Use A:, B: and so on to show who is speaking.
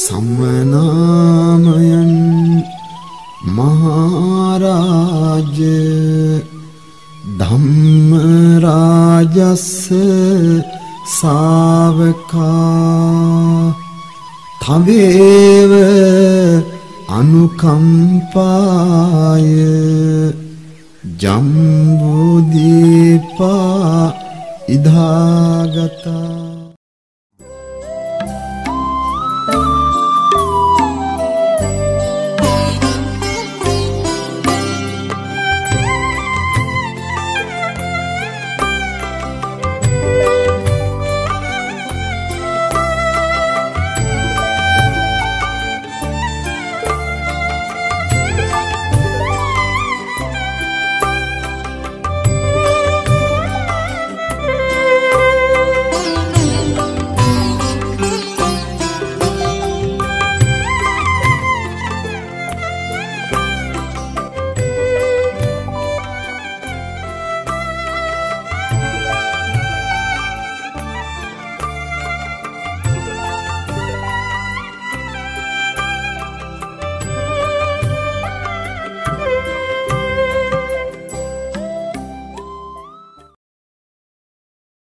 A: සම්මනාමයන් Maharaj ධම්මරාජස්ස සාවකා තවේව අනුකම්පාය ජම්බුදීපා ඉදාගතා